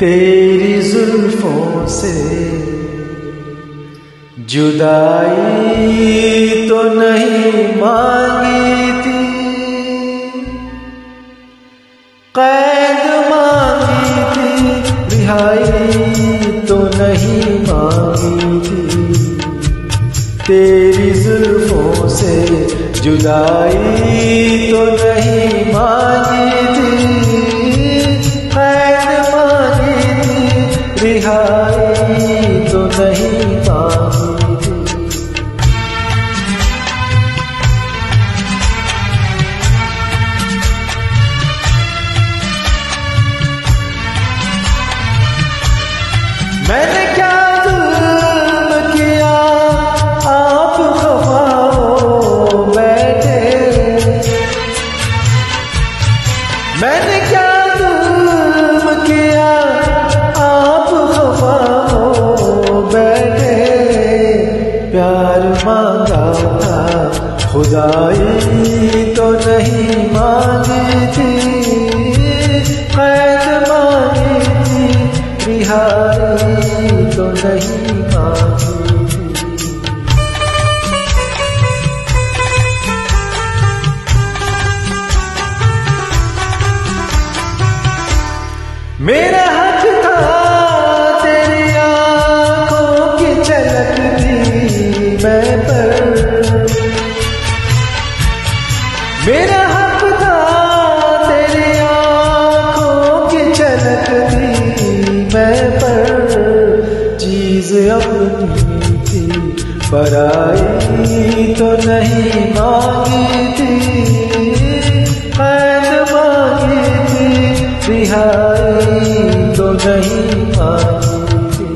तेरी जुल्फों से जुदाई तो नहीं मांगी थी। कैद मांगी थी, रिहाई तो नहीं मांगी थी। तेरी जुल्फों से जुदाई तो नहीं मांगी रिहाई तो नहीं मैंने क्या जुल्म किया? आप खफाओ बैठे। मैंने क्या जुल्म किया? खुदाई तो नहीं मांगी थी कैद मांगी थी रिहाई तो नहीं मांगी थी मेरा पर चीज़ अपनी थी, पराई तो नहीं मांगी थी। कैद मांगी थी, रिहाई तो नहीं मांगी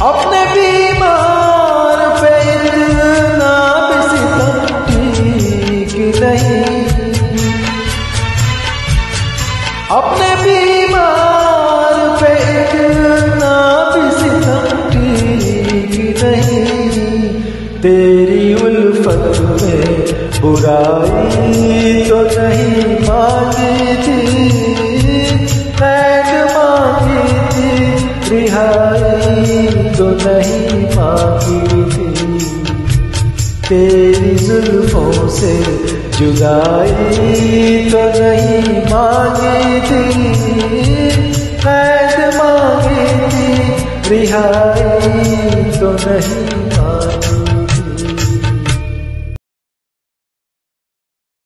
अपने बीमार अपने बीमार पे इतना भी ठीक नहीं। तेरी उल्फत में बुराई तो नहीं मांगी थी कैद मांगी थी रिहाई तो नहीं मांगी थी तेरी जुल्फों से जुदाई तो नहीं मांगी रिहाई तो नहीं मांगी